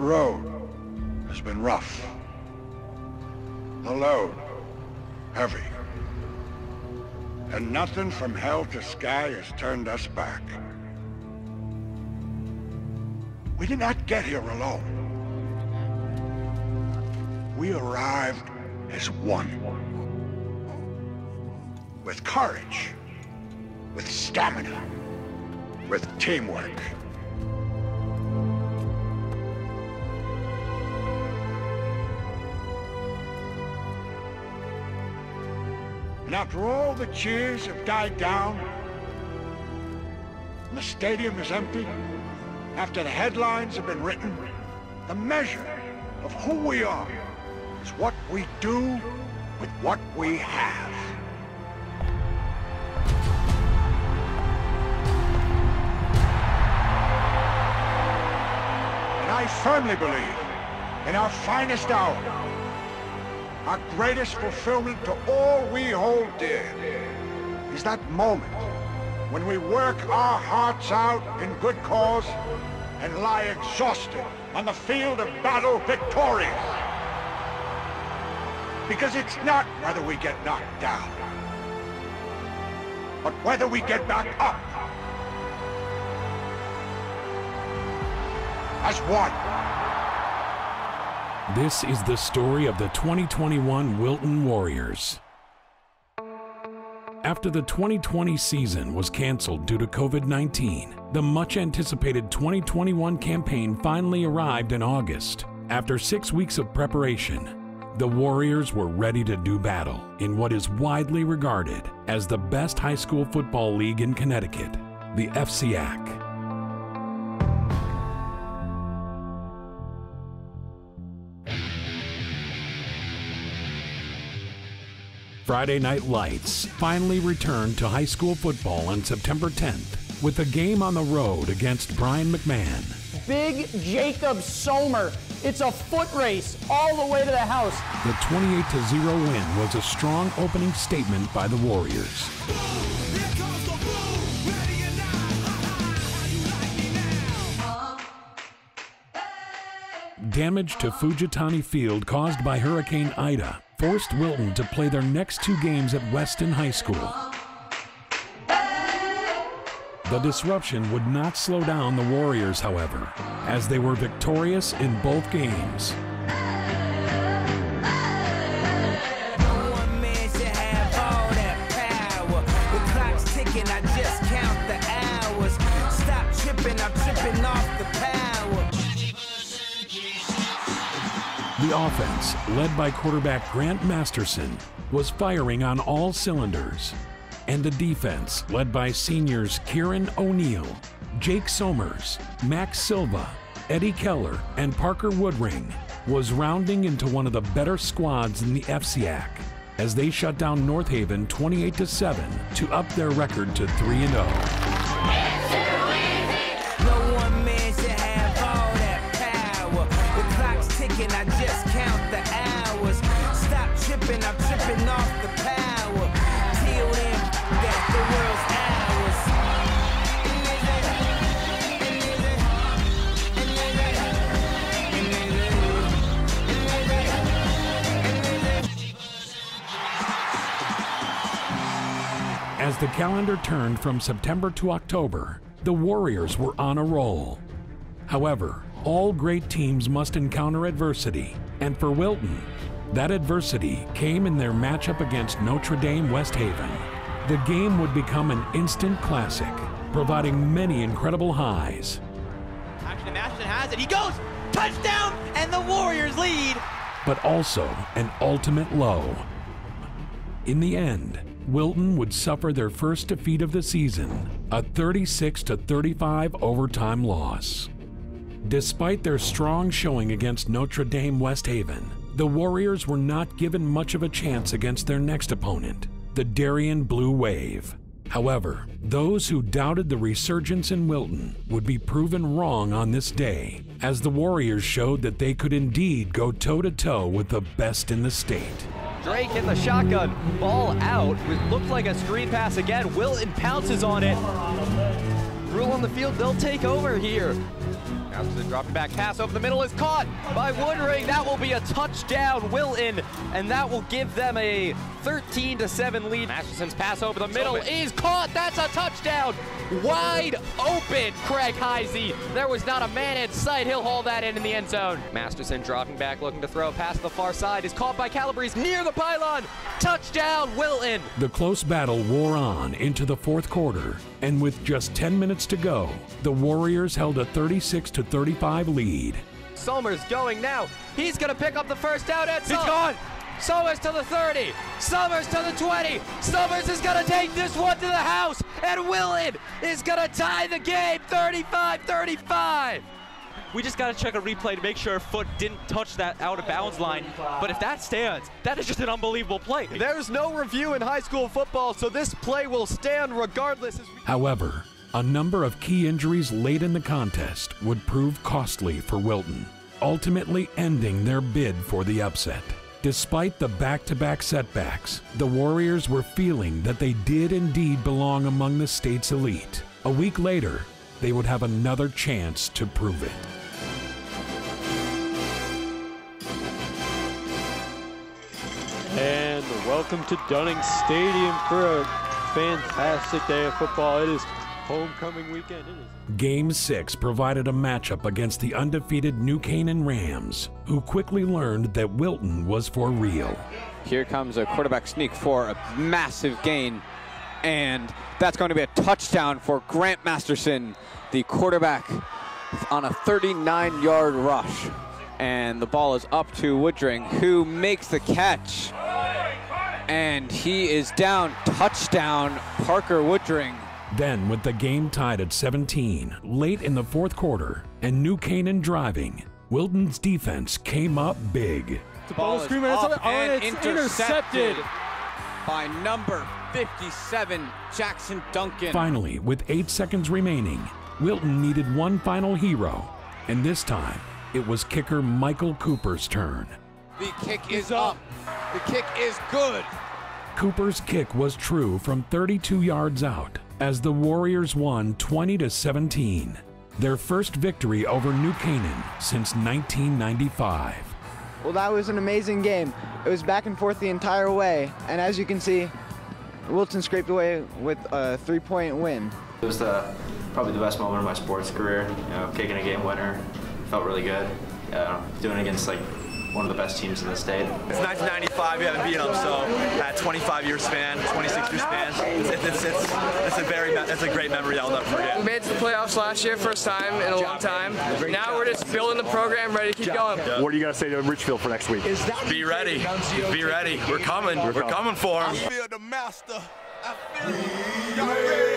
The road has been rough. The load, heavy. And nothing from hell to sky has turned us back. We did not get here alone. We arrived as one. With courage, with stamina, with teamwork. And after all the cheers have died down, and the stadium is empty, after the headlines have been written, the measure of who we are is what we do with what we have. And I firmly believe in our finest hour, our greatest fulfillment to all we hold dear, is that moment when we work our hearts out in good cause and lie exhausted on the field of battle victorious. Because it's not whether we get knocked down, but whether we get back up. As one. This is the story of the 2021 Wilton Warriors. After the 2020 season was canceled due to COVID 19, the much anticipated 2021 campaign finally arrived in August. After six weeks of preparation, the Warriors were ready to do battle in what is widely regarded as the best high school football league in Connecticut, the FCIAC. Friday Night Lights finally returned to high school football on September 10th with a game on the road against Brien McMahon. Big Jacob Somer. It's a foot race all the way to the house. The 28 0 win was a strong opening statement by the Warriors. Damage to Fujitani Field caused by Hurricane Ida forced Wilton to play their next two games at Weston High School. The disruption would not slow down the Warriors, however, as they were victorious in both games. The offense, led by quarterback Grant Masterson, was firing on all cylinders. And the defense, led by seniors Kieran O'Neill, Jake Somers, Max Silva, Eddie Keller, and Parker Woodring, was rounding into one of the better squads in the FCIAC as they shut down North Haven 28 7 to up their record to 3 0. As the calendar turned from September to October, the Warriors were on a roll. However, all great teams must encounter adversity, and for Wilton, that adversity came in their matchup against Notre Dame West Haven. The game would become an instant classic, providing many incredible highs. Action Ashton has it. He goes touchdown, and the Warriors lead. but also an ultimate low. In the end, Wilton would suffer their first defeat of the season, a 36 35 overtime loss. Despite their strong showing against Notre Dame West Haven, the Warriors were not given much of a chance against their next opponent, the Darien Blue Wave. However, those who doubted the resurgence in Wilton would be proven wrong on this day, as the Warriors showed that they could indeed go toe to toe with the best in the state. Drake in the shotgun, ball out. It looks like a screen pass again. Wilton pounces on it. Rule on the field, they'll take over here. Masterson dropping back, pass over the middle is caught by Woodring. That will be a touchdown, Wilton, and that will give them a 13 to 7 lead. Masterson's pass over the middle is caught. That's a touchdown. Wide open, Craig Heisey. There was not a man in sight. He'll haul that in in the end zone. Masterson dropping back, looking to throw past the far side, is caught by Calabrese near the pylon. Touchdown, Wilton. The close battle wore on into the fourth quarter, and with just 10 minutes to go, the Warriors held a 36 to 35 lead. Somers going now. He's going to pick up the first down and He's gone. Somers to the 30. Somers to the 20. Somers is going to take this one to the house. And Wilton is going to tie the game 35 35. We just got to check a replay to make sure our foot didn't touch that out of bounds line. But if that stands, that is just an unbelievable play. There's no review in high school football, so this play will stand regardless. However, a number of key injuries late in the contest would prove costly for Wilton, ultimately ending their bid for the upset. Despite the back to back setbacks, the Warriors were feeling that they did indeed belong among the state's elite. A week later, they would have another chance to prove it. And welcome to Dunning Stadium for a fantastic day of football. It is homecoming weekend. It is. Game 6 provided a matchup against the undefeated New Canaan Rams, who quickly learned that Wilton was for real. Here comes a quarterback sneak for a massive gain. And that's going to be a touchdown for Grant Masterson, the quarterback on a 39 yard rush. And the ball is up to Woodring, who makes the catch. And he is down. Touchdown, Parker Woodring. Then, with the game tied at 17, late in the fourth quarter, and New Canaan driving, Wilton's defense came up big. The ball is screaming, up up- oh, and it's intercepted intercepted. by number 57, Jackson Duncan. Finally, with eight seconds remaining, Wilton needed one final hero, and this time it was kicker Michael Cooper's turn. The kick is up. The kick is good. Cooper's kick was true from 32 yards out as the Warriors won 20 to 17, their first victory over New Canaan since 1995. Well, that was an amazing game. It was back and forth the entire way, and as you can see, Wilton scraped away with a three-point win. It was the, probably the best moment of my sports career. You know, kicking a game winner felt really good. Uh, doing it against like one of the best teams in the state. It's 1995, we haven't beaten them, so at 25 year span, 26 year span, it's, it's, it's, it's, it's a very, me- it's a great memory I'll never forget. We made it to the playoffs last year, first time in a long time. Now we're just building the program, ready to keep going. What are you going to say to Ridgefield for next week? Be ready. Be ready. We're coming. We're, coming for them. feel the master. I feel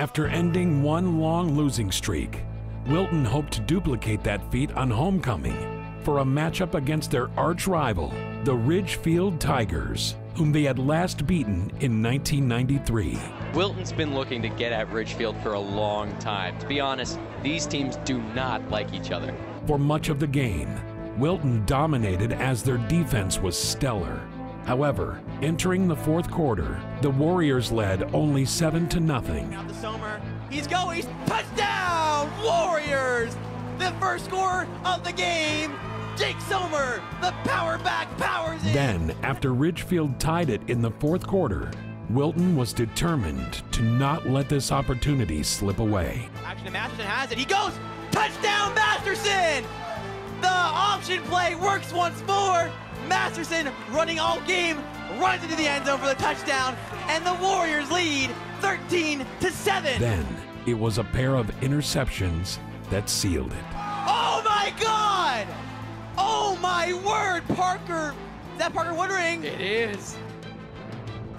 After ending one long losing streak, Wilton hoped to duplicate that feat on homecoming for a matchup against their arch rival, the Ridgefield Tigers, whom they had last beaten in 1993. Wilton's been looking to get at Ridgefield for a long time. To be honest, these teams do not like each other. For much of the game, Wilton dominated as their defense was stellar. However, entering the fourth quarter, the Warriors led only 7 to nothing. Out to Somer. He's going. He's touchdown! Warriors! The first score of the game. Jake Somer, the power back powers in. Then, after Ridgefield tied it in the fourth quarter, Wilton was determined to not let this opportunity slip away. Option Masterson has it. He goes. Touchdown, Masterson! The option play works once more. Masterson running all game, runs into the end zone for the touchdown, and the Warriors lead 13 to 7. Then, it was a pair of interceptions that sealed it. Oh my god! Oh my word, Parker! Is that Parker Woodring? It is.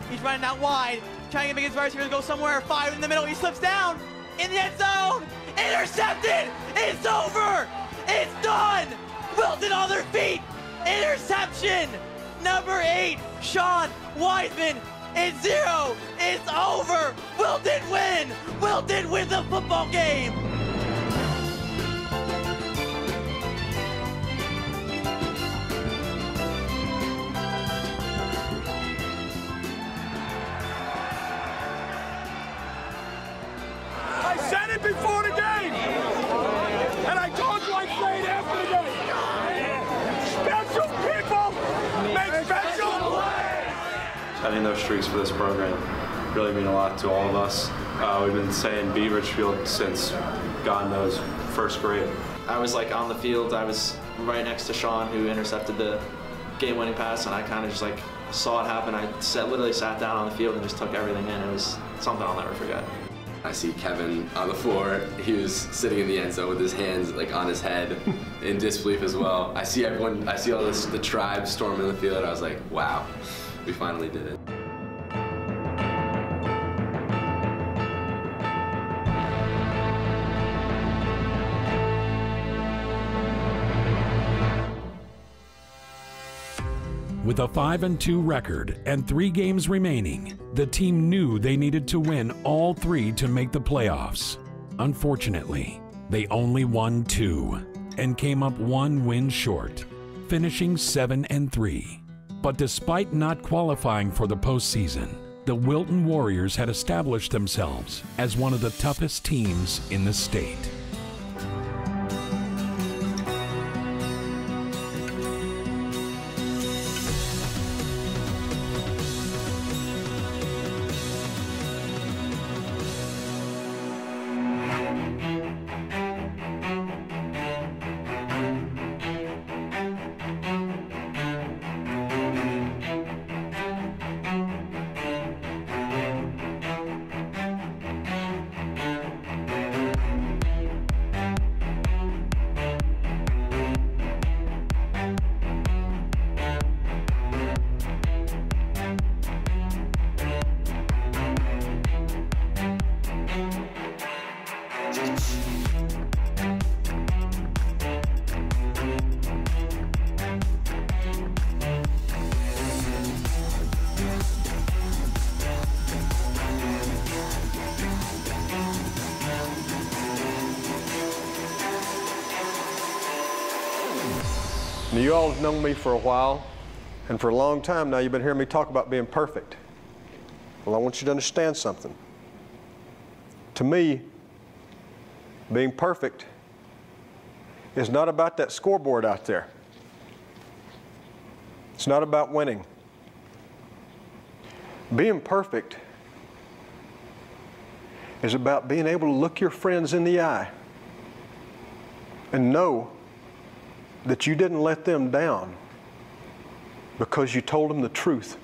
He's running out wide, trying to make his wide receiver go somewhere. Five in the middle, he slips down in the end zone. Intercepted! It's over! It's done! Wilton on their feet! Interception! Number eight, Sean Wiseman. It's zero. It's over. Wilton win. Wilton win the football game. I those streaks for this program really mean a lot to all of us. Uh, we've been saying beat Ridgefield since God knows first grade. I was like on the field. I was right next to Sean, who intercepted the game-winning pass, and I kind of just like saw it happen. I sat, literally sat down on the field and just took everything in. It was something I'll never forget. I see Kevin on the floor. He was sitting in the end zone with his hands like on his head in disbelief as well. I see everyone, I see all this, the tribe storming the field. I was like, wow, we finally did it. With a 5 and 2 record and 3 games remaining, the team knew they needed to win all 3 to make the playoffs. Unfortunately, they only won 2 and came up 1 win short, finishing 7 and 3. But despite not qualifying for the postseason, the Wilton Warriors had established themselves as one of the toughest teams in the state. You all have known me for a while, and for a long time now, you've been hearing me talk about being perfect. Well, I want you to understand something. To me, being perfect is not about that scoreboard out there. It's not about winning. Being perfect is about being able to look your friends in the eye and know that you didn't let them down because you told them the truth.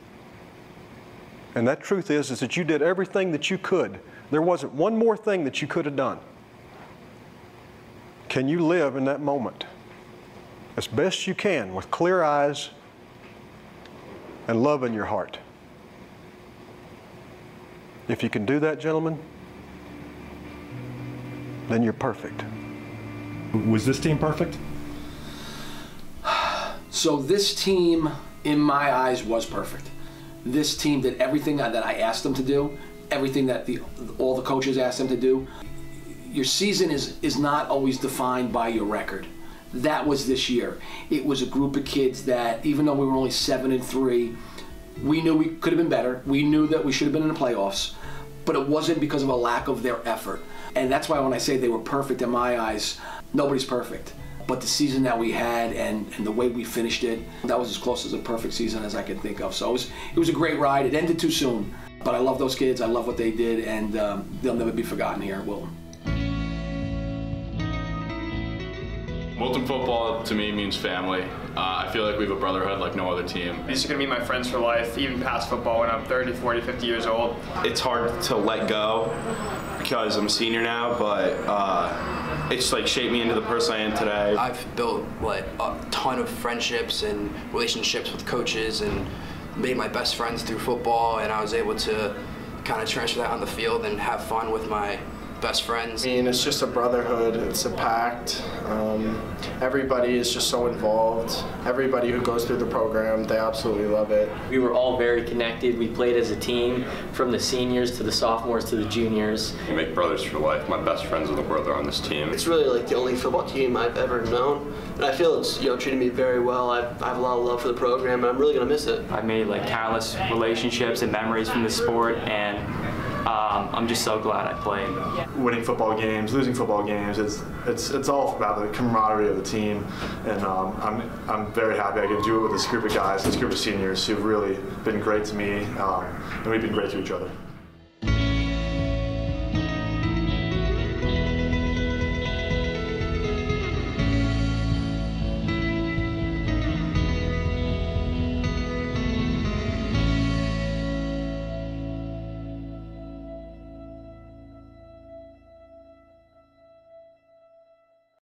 And that truth is, is that you did everything that you could. There wasn't one more thing that you could have done. Can you live in that moment as best you can with clear eyes and love in your heart? If you can do that, gentlemen, then you're perfect. Was this team perfect? So this team, in my eyes, was perfect. This team did everything that I asked them to do, everything that the all the coaches asked them to do. Your season is is not always defined by your record. That was this year. It was a group of kids that, even though we were only seven and three, we knew we could have been better. We knew that we should have been in the playoffs, but it wasn't because of a lack of their effort. And that's why when I say they were perfect in my eyes, nobody's perfect. But the season that we had and, and the way we finished it, that was as close as a perfect season as I can think of. So it was, it was a great ride. It ended too soon. But I love those kids. I love what they did, and um, they'll never be forgotten here at Wilton. Wilton football to me means family. Uh, I feel like we have a brotherhood like no other team. These are going to be my friends for life, even past football when I'm 30, 40, 50 years old. It's hard to let go because I'm a senior now, but uh, it's like shaped me into the person I am today. I've built like a ton of friendships and relationships with coaches and made my best friends through football, and I was able to kind of transfer that on the field and have fun with my best friends. I mean, it's just a brotherhood. It's a pact. Um, everybody is just so involved. Everybody who goes through the program, they absolutely love it. We were all very connected. We played as a team from the seniors to the sophomores to the juniors. We make brothers for life. My best friends in the world are on this team. It's really like the only football team I've ever known, and I feel it's you know treated me very well. I've, I have a lot of love for the program, and I'm really gonna miss it. I've made like countless relationships and memories from the sport, and Um, I'm just so glad I played. Winning football games, losing football games, it's it's it's all about the camaraderie of the team, and um, I'm I'm very happy I can do it with this group of guys, this group of seniors who've really been great to me, um, and we've been great to each other.